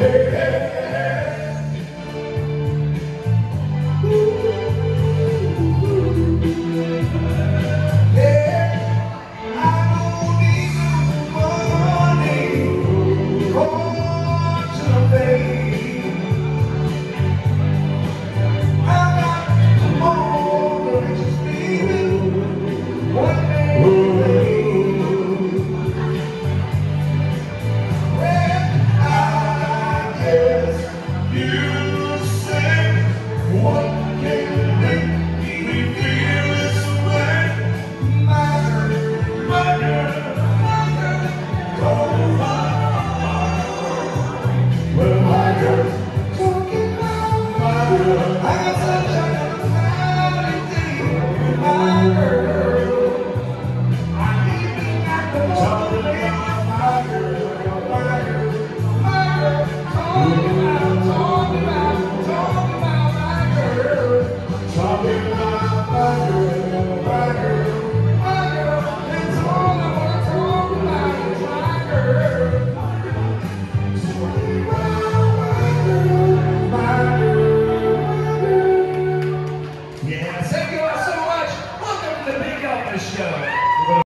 hey, hey.